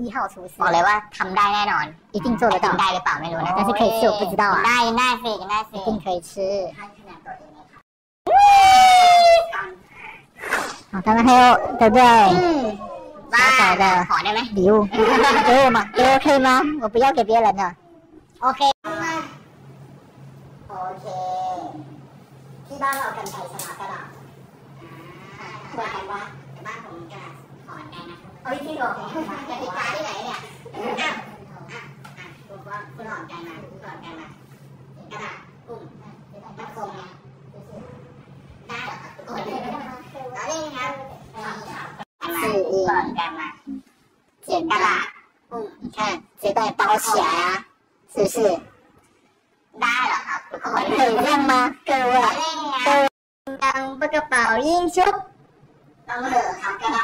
一ูสีบอกเลยว่าทำได้แน่นอน一定做得到ได้หรือเปล่าไม่รู้นะแต่是可以吃我不知道啊ได้ได้สิได้สิ一定可以吃好他们还有对不对嗯小小的好的没礼物给我吗ไ我可อ吗我不要给别人了 OK โอเคที่บ้านเรากันไก่สลับกระดาษเหมบอากนว่าแ่บ้านผมกัน吼干呐！哎，对头。在西瓜哪里呀？啊，啊，我我我吼干嘛？吼干嘛？你看，嗯，你看，这袋包起来啊，是不是？拉了哈！怎么样吗？怎么样？当不个保英雄？当了哈？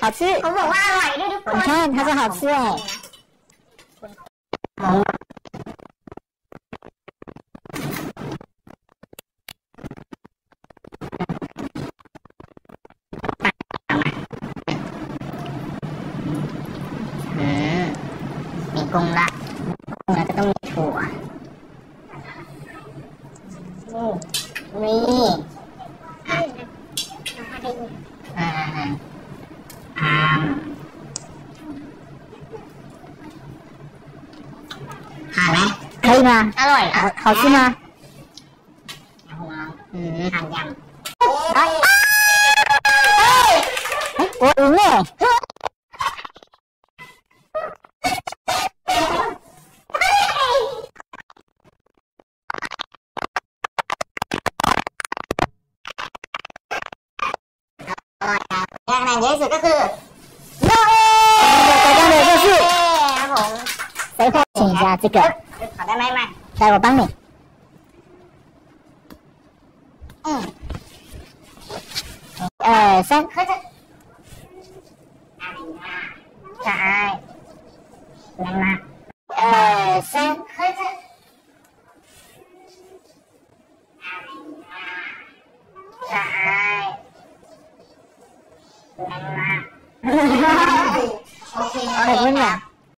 好吃。เขาบอกว่าอร่อยด้วยทุกคนใช่它是好吃哎。มกะกุ้งแล้วกอ่วนี่นี่อ่าอ่าอ่า hàng đấy đây mà à ừ. rồi à, khẩu súng mà hàng dầm đấy ủa đúng rồi rồi, các anh dễ sự các cư 请一下这个。好的，妹妹。来，我帮你。嗯。二三，开始。来。来嘛。二三，开始。来。来嘛。哈哈哈！好的，姑娘。